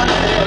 Yeah.